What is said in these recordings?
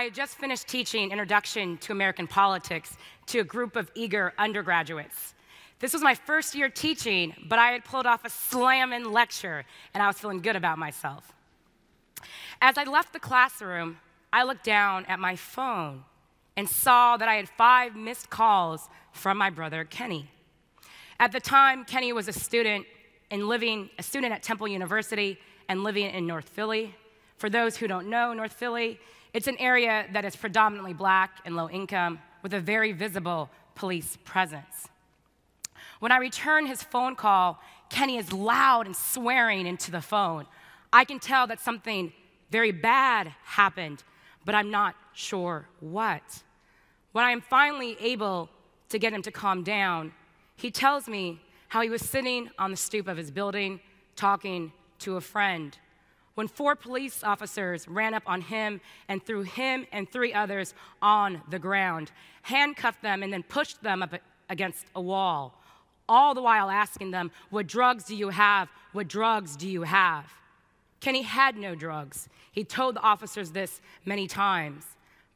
I had just finished teaching Introduction to American Politics to a group of eager undergraduates. This was my first year teaching, but I had pulled off a slamming lecture, and I was feeling good about myself. As I left the classroom, I looked down at my phone and saw that I had five missed calls from my brother Kenny. At the time, Kenny was a student and living a student at Temple University and living in North Philly. For those who don't know North Philly, it's an area that is predominantly black and low income with a very visible police presence. When I return his phone call, Kenny is loud and swearing into the phone. I can tell that something very bad happened, but I'm not sure what. When I am finally able to get him to calm down, he tells me how he was sitting on the stoop of his building talking to a friend when four police officers ran up on him and threw him and three others on the ground, handcuffed them, and then pushed them up against a wall, all the while asking them, What drugs do you have? What drugs do you have? Kenny had no drugs. He told the officers this many times,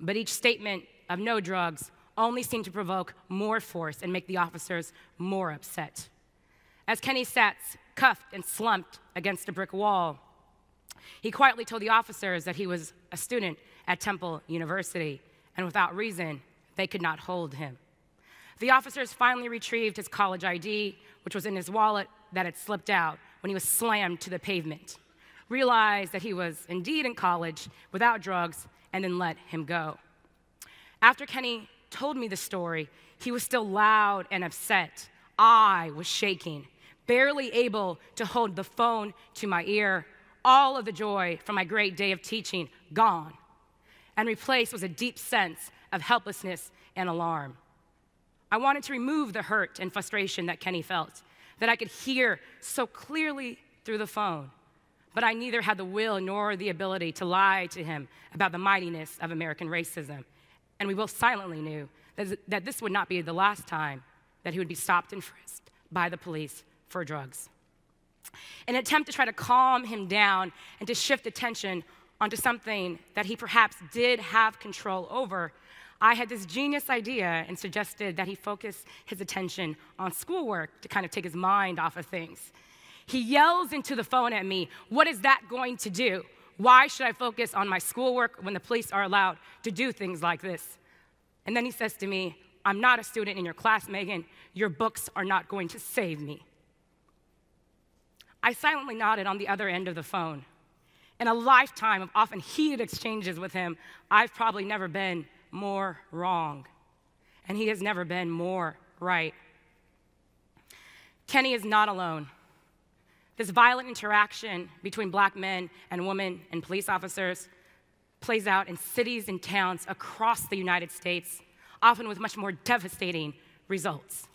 but each statement of no drugs only seemed to provoke more force and make the officers more upset. As Kenny sat cuffed and slumped against a brick wall, he quietly told the officers that he was a student at Temple University, and without reason, they could not hold him. The officers finally retrieved his college ID, which was in his wallet that had slipped out when he was slammed to the pavement, realized that he was indeed in college without drugs, and then let him go. After Kenny told me the story, he was still loud and upset. I was shaking, barely able to hold the phone to my ear all of the joy from my great day of teaching gone, and replaced was a deep sense of helplessness and alarm. I wanted to remove the hurt and frustration that Kenny felt, that I could hear so clearly through the phone. But I neither had the will nor the ability to lie to him about the mightiness of American racism. And we both silently knew that, that this would not be the last time that he would be stopped and frisked by the police for drugs. In an attempt to try to calm him down and to shift attention onto something that he perhaps did have control over, I had this genius idea and suggested that he focus his attention on schoolwork to kind of take his mind off of things. He yells into the phone at me, What is that going to do? Why should I focus on my schoolwork when the police are allowed to do things like this? And then he says to me, I'm not a student in your class, Megan. Your books are not going to save me. I silently nodded on the other end of the phone. In a lifetime of often heated exchanges with him, I've probably never been more wrong. And he has never been more right. Kenny is not alone. This violent interaction between black men and women and police officers plays out in cities and towns across the United States, often with much more devastating results.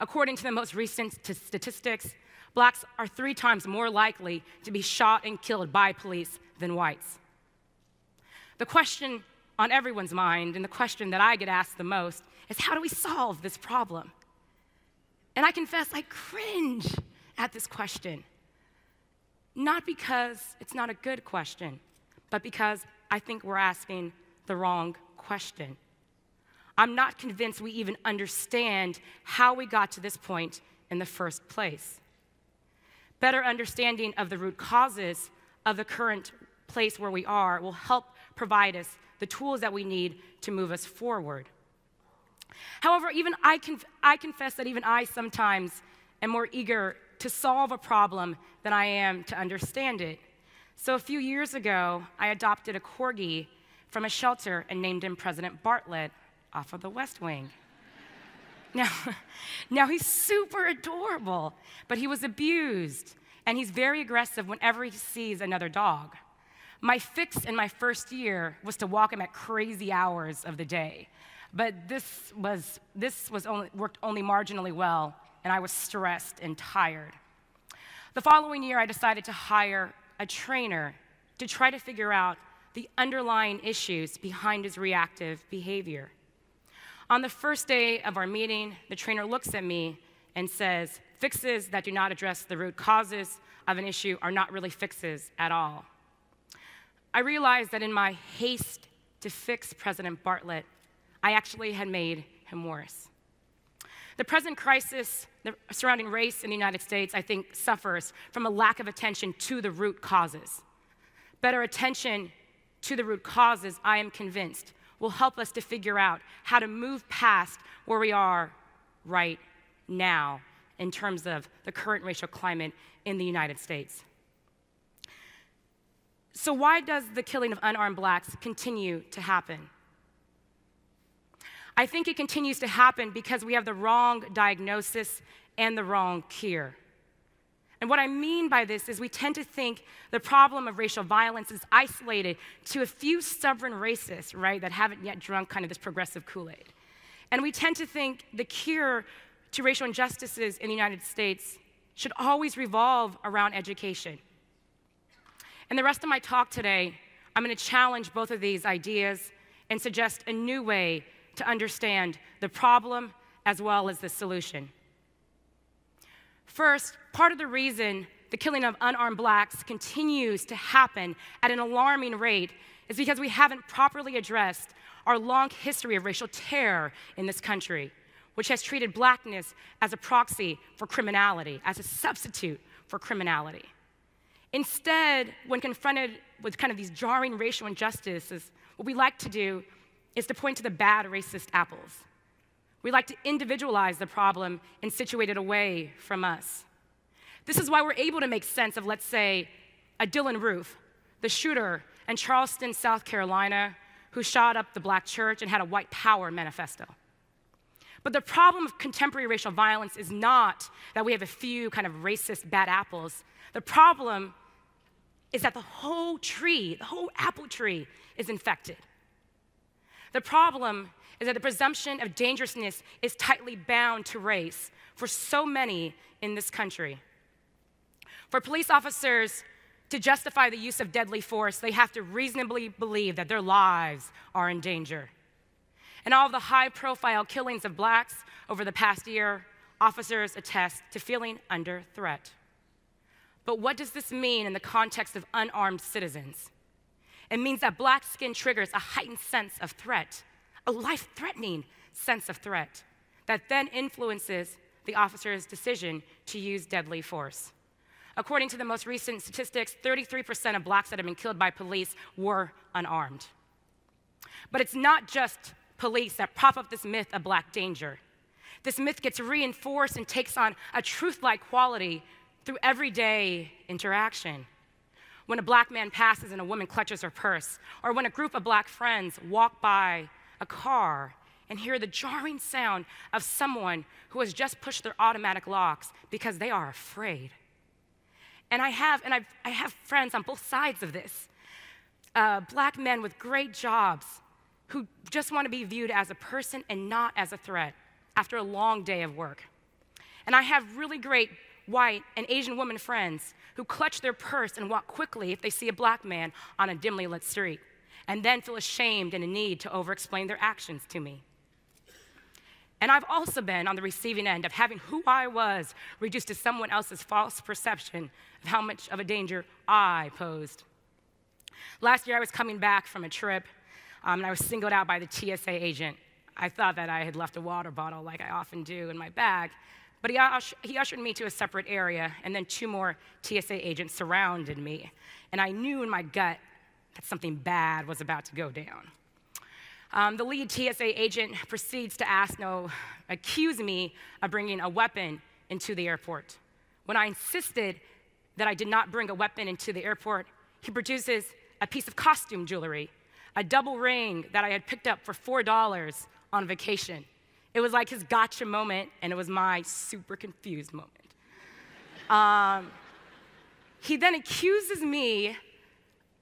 According to the most recent statistics, blacks are three times more likely to be shot and killed by police than whites. The question on everyone's mind, and the question that I get asked the most, is how do we solve this problem? And I confess, I cringe at this question. Not because it's not a good question, but because I think we're asking the wrong question. I'm not convinced we even understand how we got to this point in the first place better understanding of the root causes of the current place where we are will help provide us the tools that we need to move us forward. However, even I, conf- I confess that even I sometimes am more eager to solve a problem than I am to understand it. So a few years ago, I adopted a corgi from a shelter and named him President Bartlet off of the West Wing. Now, now he's super adorable, but he was abused, and he's very aggressive whenever he sees another dog. My fix in my first year was to walk him at crazy hours of the day, but this was this was only, worked only marginally well, and I was stressed and tired. The following year, I decided to hire a trainer to try to figure out the underlying issues behind his reactive behavior. On the first day of our meeting, the trainer looks at me and says, Fixes that do not address the root causes of an issue are not really fixes at all. I realized that in my haste to fix President Bartlet, I actually had made him worse. The present crisis surrounding race in the United States, I think, suffers from a lack of attention to the root causes. Better attention to the root causes, I am convinced, will help us to figure out how to move past where we are right now in terms of the current racial climate in the United States. So, why does the killing of unarmed blacks continue to happen? I think it continues to happen because we have the wrong diagnosis and the wrong cure. And what I mean by this is we tend to think the problem of racial violence is isolated to a few stubborn racists, right, that haven't yet drunk kind of this progressive Kool Aid. And we tend to think the cure to racial injustices in the United States should always revolve around education. In the rest of my talk today, I'm going to challenge both of these ideas and suggest a new way to understand the problem as well as the solution. First, part of the reason the killing of unarmed blacks continues to happen at an alarming rate is because we haven't properly addressed our long history of racial terror in this country, which has treated blackness as a proxy for criminality, as a substitute for criminality. Instead, when confronted with kind of these jarring racial injustices, what we like to do is to point to the bad racist apples. We like to individualize the problem and situate it away from us. This is why we're able to make sense of, let's say, a Dylann Roof, the shooter in Charleston, South Carolina, who shot up the black church and had a white power manifesto. But the problem of contemporary racial violence is not that we have a few kind of racist bad apples. The problem is that the whole tree, the whole apple tree, is infected. The problem is that the presumption of dangerousness is tightly bound to race for so many in this country. For police officers to justify the use of deadly force, they have to reasonably believe that their lives are in danger. In all the high profile killings of blacks over the past year, officers attest to feeling under threat. But what does this mean in the context of unarmed citizens? It means that black skin triggers a heightened sense of threat, a life threatening sense of threat, that then influences the officer's decision to use deadly force. According to the most recent statistics, 33% of blacks that have been killed by police were unarmed. But it's not just police that prop up this myth of black danger. This myth gets reinforced and takes on a truth like quality through everyday interaction when a black man passes and a woman clutches her purse, or when a group of black friends walk by a car and hear the jarring sound of someone who has just pushed their automatic locks because they are afraid. And I have, and I've, I have friends on both sides of this. Uh, black men with great jobs who just want to be viewed as a person and not as a threat after a long day of work. And I have really great white, and Asian women friends who clutch their purse and walk quickly if they see a black man on a dimly lit street, and then feel ashamed and a need to over explain their actions to me. And I've also been on the receiving end of having who I was reduced to someone else's false perception of how much of a danger I posed. Last year, I was coming back from a trip, um, and I was singled out by the TSA agent. I thought that I had left a water bottle, like I often do, in my bag, but he, ush- he ushered me to a separate area, and then two more TSA agents surrounded me. And I knew in my gut that something bad was about to go down. Um, the lead TSA agent proceeds to ask, no, accuse me of bringing a weapon into the airport. When I insisted that I did not bring a weapon into the airport, he produces a piece of costume jewelry, a double ring that I had picked up for $4 on vacation. It was like his gotcha moment, and it was my super confused moment. Um, he then accuses me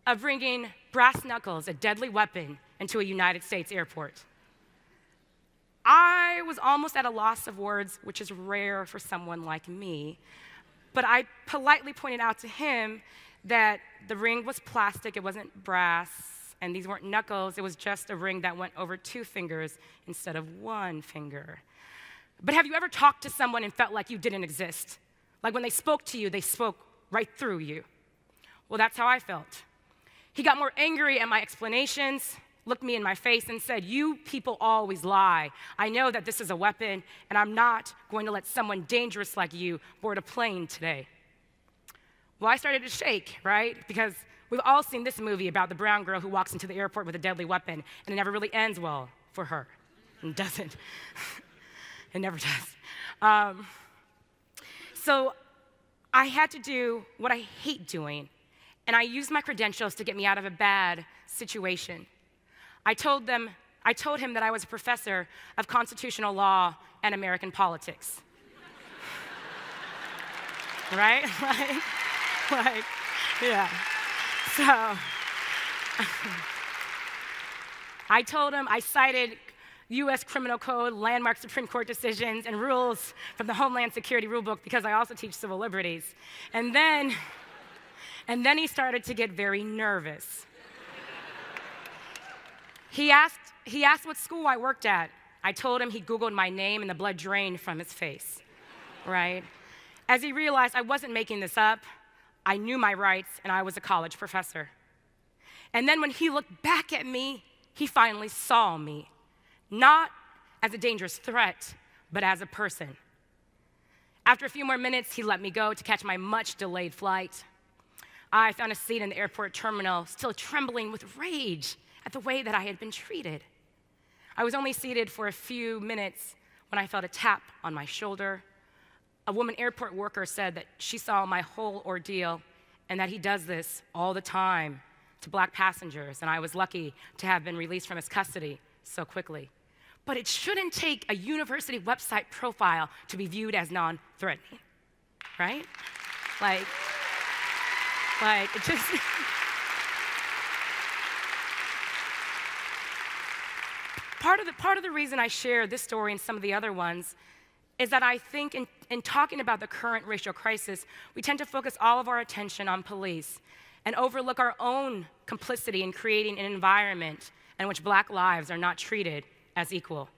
of bringing brass knuckles, a deadly weapon, into a United States airport. I was almost at a loss of words, which is rare for someone like me, but I politely pointed out to him that the ring was plastic, it wasn't brass, and these weren't knuckles, it was just a ring that went over two fingers instead of one finger. But have you ever talked to someone and felt like you didn't exist? Like when they spoke to you, they spoke right through you. Well, that's how I felt. He got more angry at my explanations, looked me in my face and said, You people always lie. I know that this is a weapon, and I'm not going to let someone dangerous like you board a plane today. Well, I started to shake, right? Because we've all seen this movie about the brown girl who walks into the airport with a deadly weapon, and it never really ends well for her. It doesn't. it never does. Um, so I had to do what I hate doing, and I used my credentials to get me out of a bad situation. I told them, I told him that I was a professor of constitutional law and American politics. right? Like, like, yeah. So I told him, I cited US Criminal Code, landmark Supreme Court decisions, and rules from the Homeland Security Rulebook because I also teach civil liberties. And then, and then he started to get very nervous. He asked, he asked what school I worked at. I told him he Googled my name and the blood drained from his face, right? As he realized I wasn't making this up, I knew my rights and I was a college professor. And then when he looked back at me, he finally saw me, not as a dangerous threat, but as a person. After a few more minutes, he let me go to catch my much delayed flight. I found a seat in the airport terminal, still trembling with rage at the way that I had been treated. I was only seated for a few minutes when I felt a tap on my shoulder. A woman airport worker said that she saw my whole ordeal and that he does this all the time to black passengers, and I was lucky to have been released from his custody so quickly. But it shouldn't take a university website profile to be viewed as non threatening, right? Like, like, it just. part of, the, part of the reason I share this story and some of the other ones is that I think in, in talking about the current racial crisis, we tend to focus all of our attention on police and overlook our own complicity in creating an environment in which black lives are not treated as equal.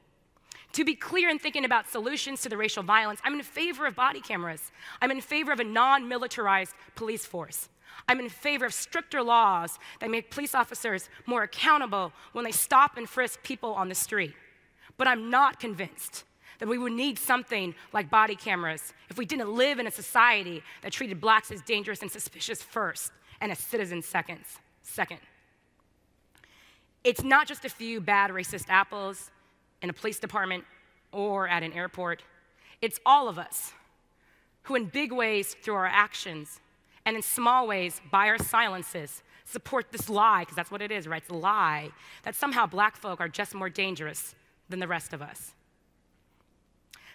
To be clear in thinking about solutions to the racial violence, I'm in favor of body cameras. I'm in favor of a non militarized police force. I'm in favor of stricter laws that make police officers more accountable when they stop and frisk people on the street. But I'm not convinced that we would need something like body cameras if we didn't live in a society that treated blacks as dangerous and suspicious first and as citizens seconds, second. It's not just a few bad racist apples in a police department or at an airport. It's all of us who, in big ways, through our actions, and in small ways, by our silences, support this lie, because that's what it is, right? It's a lie that somehow black folk are just more dangerous than the rest of us.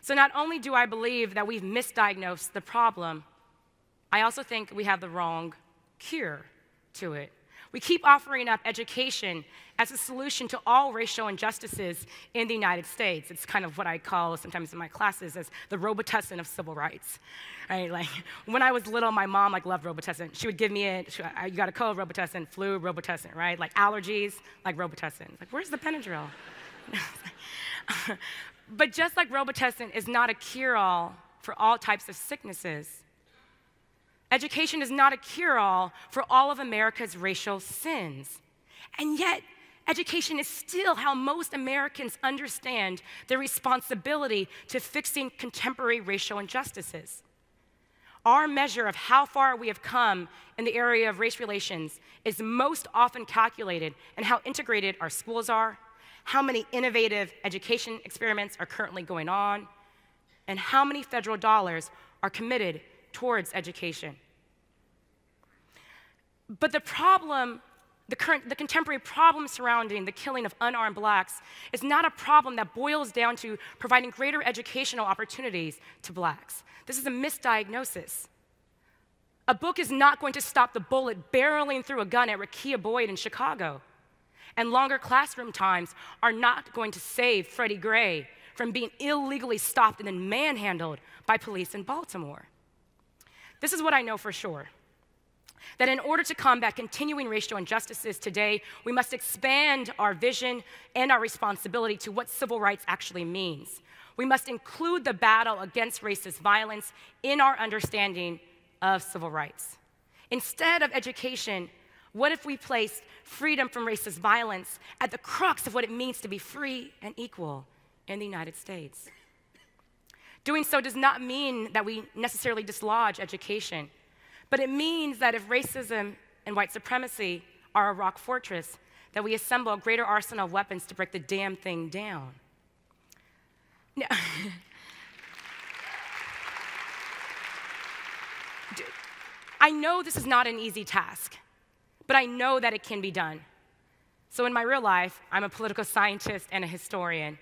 So not only do I believe that we've misdiagnosed the problem, I also think we have the wrong cure to it. We keep offering up education as a solution to all racial injustices in the United States. It's kind of what I call sometimes in my classes as the Robitussin of civil rights. Right? Like when I was little, my mom like loved Robitussin. She would give me it. You got a cold, Robitussin, flu, Robitussin, right? Like allergies, like Robitussin. Like where's the Benadryl? but just like Robitussin is not a cure-all for all types of sicknesses, Education is not a cure all for all of America's racial sins. And yet, education is still how most Americans understand their responsibility to fixing contemporary racial injustices. Our measure of how far we have come in the area of race relations is most often calculated in how integrated our schools are, how many innovative education experiments are currently going on, and how many federal dollars are committed towards education. But the problem, the, current, the contemporary problem surrounding the killing of unarmed blacks is not a problem that boils down to providing greater educational opportunities to blacks. This is a misdiagnosis. A book is not going to stop the bullet barreling through a gun at Rekia Boyd in Chicago. And longer classroom times are not going to save Freddie Gray from being illegally stopped and then manhandled by police in Baltimore. This is what I know for sure that in order to combat continuing racial injustices today, we must expand our vision and our responsibility to what civil rights actually means. We must include the battle against racist violence in our understanding of civil rights. Instead of education, What if we placed freedom from racist violence at the crux of what it means to be free and equal in the United States? Doing so does not mean that we necessarily dislodge education, but it means that if racism and white supremacy are a rock fortress, that we assemble a greater arsenal of weapons to break the damn thing down. Now, I know this is not an easy task, but I know that it can be done. So, in my real life, I'm a political scientist and a historian,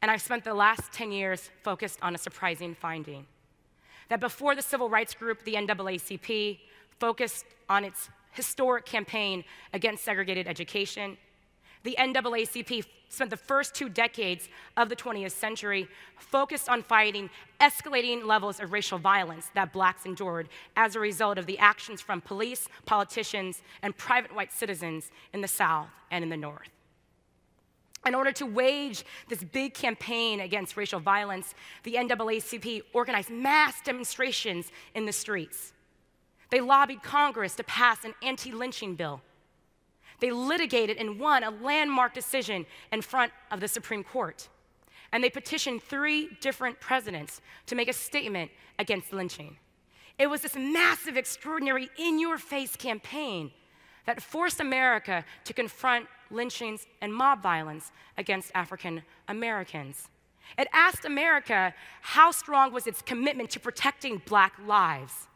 and I've spent the last 10 years focused on a surprising finding that before the civil rights group, the NAACP, focused on its historic campaign against segregated education, the NAACP spent the first two decades of the 20th century focused on fighting escalating levels of racial violence that blacks endured as a result of the actions from police, politicians, and private white citizens in the South and in the North. In order to wage this big campaign against racial violence, the NAACP organized mass demonstrations in the streets. They lobbied Congress to pass an anti lynching bill. They litigated and won a landmark decision in front of the Supreme Court. And they petitioned three different presidents to make a statement against lynching. It was this massive, extraordinary, in your face campaign that forced America to confront lynchings and mob violence against African Americans. It asked America how strong was its commitment to protecting black lives.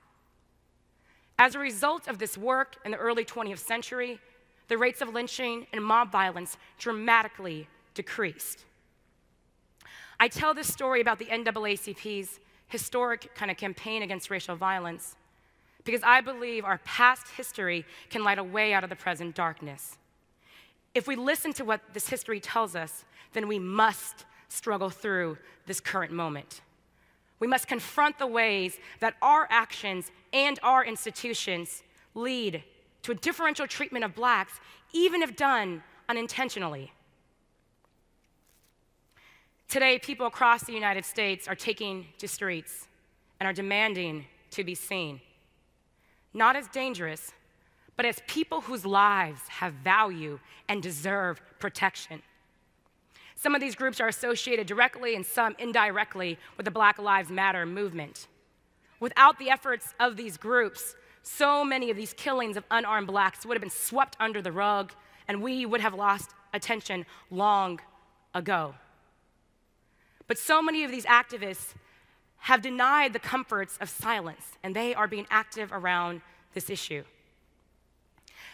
As a result of this work in the early 20th century, the rates of lynching and mob violence dramatically decreased. I tell this story about the NAACP's historic kind of campaign against racial violence because I believe our past history can light a way out of the present darkness. If we listen to what this history tells us, then we must struggle through this current moment. We must confront the ways that our actions and our institutions lead to a differential treatment of blacks, even if done unintentionally. Today, people across the United States are taking to streets and are demanding to be seen. Not as dangerous, but as people whose lives have value and deserve protection. Some of these groups are associated directly and some indirectly with the Black Lives Matter movement. Without the efforts of these groups, so many of these killings of unarmed blacks would have been swept under the rug, and we would have lost attention long ago. But so many of these activists have denied the comforts of silence, and they are being active around this issue.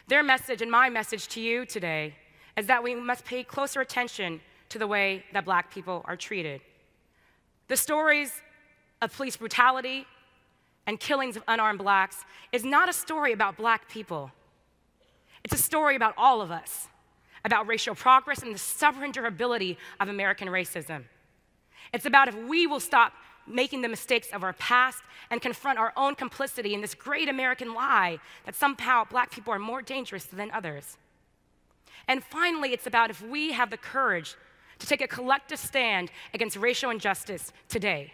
Their message and my message to you today is that we must pay closer attention to the way that black people are treated. The stories of police brutality and killings of unarmed blacks is not a story about black people. It's a story about all of us, about racial progress and the stubborn durability of American racism. It's about if we will stop making the mistakes of our past and confront our own complicity in this great American lie that somehow black people are more dangerous than others. And finally, it's about if we have the courage to take a collective stand against racial injustice today.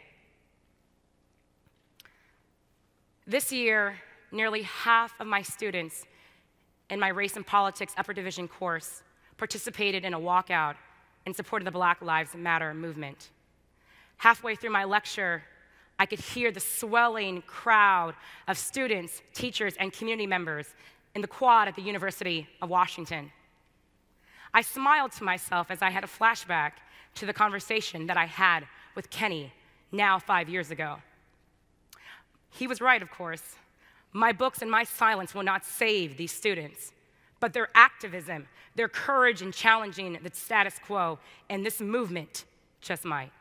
This year, nearly half of my students in my Race and Politics Upper Division course participated in a walkout in support of the Black Lives Matter movement. Halfway through my lecture, I could hear the swelling crowd of students, teachers, and community members in the quad at the University of Washington. I smiled to myself as I had a flashback to the conversation that I had with Kenny now five years ago. He was right, of course. My books and my silence will not save these students, but their activism, their courage in challenging the status quo, and this movement just might.